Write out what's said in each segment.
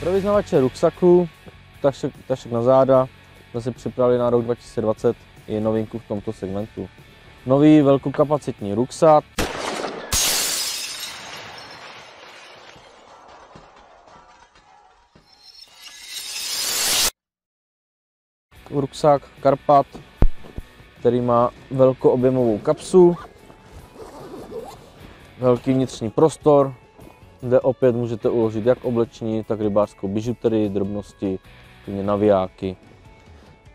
Pro vyznavače ruksaku, tašek, tašek na záda, jsme si připravili na rok 2020 i novinku v tomto segmentu. Nový velkokapacitní ruksak, ruksak Karpat, který má velkoobjemovou kapsu, velký vnitřní prostor, kde opět můžete uložit jak oblečení, tak rybářskou bižuterii, drobnosti, klidně navijáky.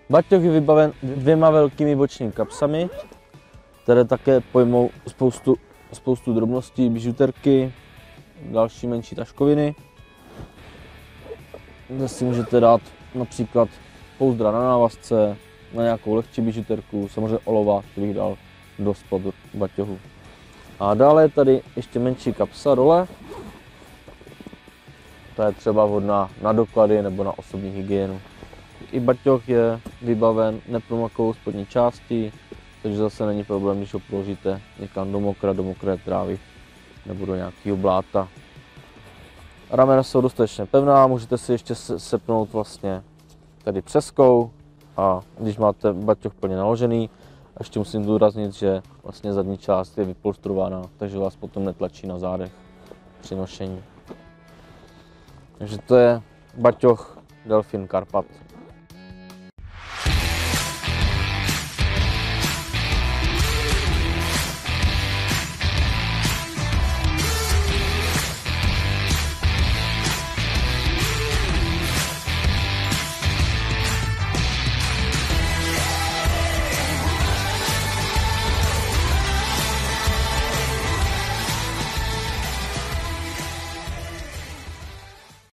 Baťoch je vybaven dvěma velkými bočními kapsami, které také pojmou spoustu, spoustu drobností, bižuterky, další menší taškoviny. Zde si můžete dát například pouzdra na návazce, na nějakou lehčí bižuterku, samozřejmě olova, který dal do spodu baťohu. A dále je tady ještě menší kapsa dole. Ta je třeba vhodná na doklady nebo na osobní hygienu. I baťoch je vybaven nepromakovou spodní částí, takže zase není problém, když ho položíte někam do mokra, do mokré trávy nebo do nějakého bláta. Ramena jsou dostatečně pevná, můžete si ještě sepnout vlastně tady přeskou a když máte baťoch plně naložený, ještě musím zdůraznit, že vlastně zadní část je vypolstrována, takže vás potom netlačí na zádech při nošení. Takže to je baťoch Delfin Karpat.